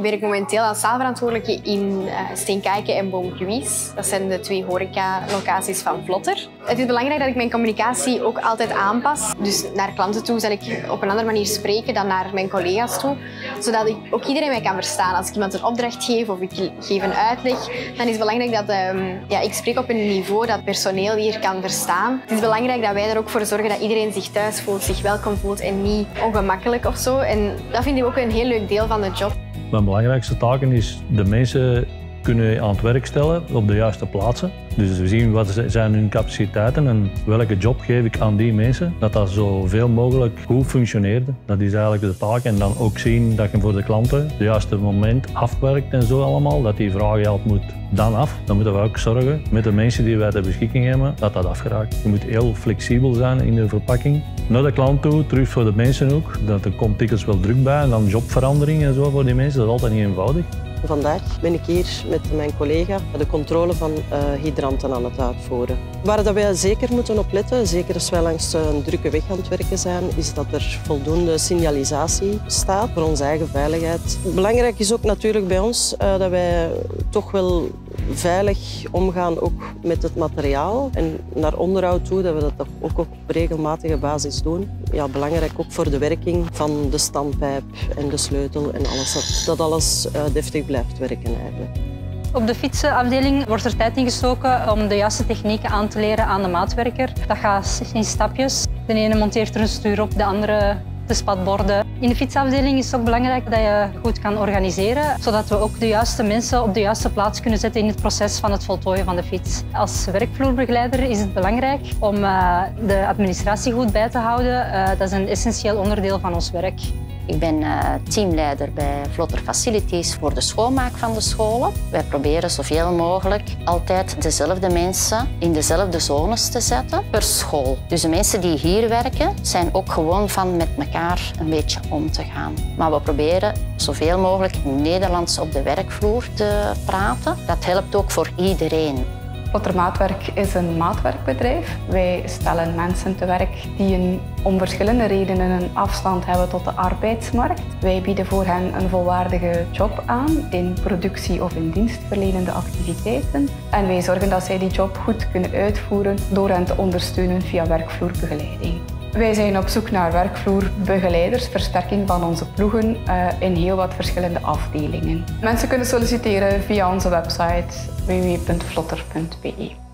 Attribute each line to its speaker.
Speaker 1: werk momenteel als zaalverantwoordelijke in uh, Steenkijken en Boomcruise. Dat zijn de twee horeca-locaties van Vlotter. Het is belangrijk dat ik mijn communicatie ook altijd aanpas. Dus naar klanten toe zal ik op een andere manier spreken dan naar mijn collega's toe. Zodat ik ook iedereen mij kan verstaan. Als ik iemand een opdracht geef of ik geef een uitleg, dan is het belangrijk dat um, ja, ik spreek op een niveau dat personeel hier kan verstaan. Het is belangrijk dat wij er ook voor zorgen dat iedereen zich thuis voelt, zich welkom voelt en niet ongemakkelijk of zo. En dat vind ik ook een heel leuk deel van de job.
Speaker 2: Mijn belangrijkste taken is de mensen kunnen aan het werk stellen op de juiste plaatsen. Dus we zien wat zijn hun capaciteiten en welke job geef ik aan die mensen. Dat dat zoveel mogelijk goed functioneerde. Dat is eigenlijk de taak. En dan ook zien dat je voor de klanten het juiste moment afwerkt en zo allemaal. Dat die vraaggeld moet dan af. Dan moeten we ook zorgen met de mensen die wij ter beschikking hebben dat dat afgeraakt. Je moet heel flexibel zijn in de verpakking. Naar de klant toe, terug voor de mensen ook. Dat er komt dikwijls wel druk bij en dan jobverandering en zo voor die mensen. Dat is altijd niet eenvoudig.
Speaker 3: Vandaag ben ik hier met mijn collega de controle van uh, hydranten aan het uitvoeren. Waar dat wij zeker moeten op letten, zeker als wij langs een drukke weg aan het werken zijn, is dat er voldoende signalisatie staat voor onze eigen veiligheid. Belangrijk is ook natuurlijk bij ons uh, dat wij toch wel veilig omgaan ook met het materiaal en naar onderhoud toe, dat we dat ook op regelmatige basis doen. Ja, belangrijk ook voor de werking van de standpijp en de sleutel en alles, dat, alles uh, deftig blijft werken eigenlijk.
Speaker 4: Op de fietsenafdeling wordt er tijd ingestoken om de juiste technieken aan te leren aan de maatwerker. Dat gaat in stapjes. De ene monteert er een stuur op, de andere de spatborden. In de fietsafdeling is het ook belangrijk dat je goed kan organiseren, zodat we ook de juiste mensen op de juiste plaats kunnen zetten in het proces van het voltooien van de fiets. Als werkvloerbegeleider is het belangrijk om uh, de administratie goed bij te houden. Uh, dat is een essentieel onderdeel van ons werk.
Speaker 5: Ik ben uh, teamleider bij Vlotter Facilities voor de schoonmaak van de scholen. Wij proberen zoveel mogelijk altijd dezelfde mensen in dezelfde zones te zetten per school. Dus de mensen die hier werken zijn ook gewoon van met elkaar een beetje om te gaan. Maar we proberen zoveel mogelijk Nederlands op de werkvloer te praten. Dat helpt ook voor iedereen.
Speaker 6: Maatwerk is een maatwerkbedrijf. Wij stellen mensen te werk die een, om verschillende redenen een afstand hebben tot de arbeidsmarkt. Wij bieden voor hen een volwaardige job aan in productie of in dienstverlenende activiteiten. En wij zorgen dat zij die job goed kunnen uitvoeren door hen te ondersteunen via werkvloerbegeleiding. Wij zijn op zoek naar werkvloerbegeleiders, versterking van onze ploegen uh, in heel wat verschillende afdelingen. Mensen kunnen solliciteren via onze website www.vlotter.be.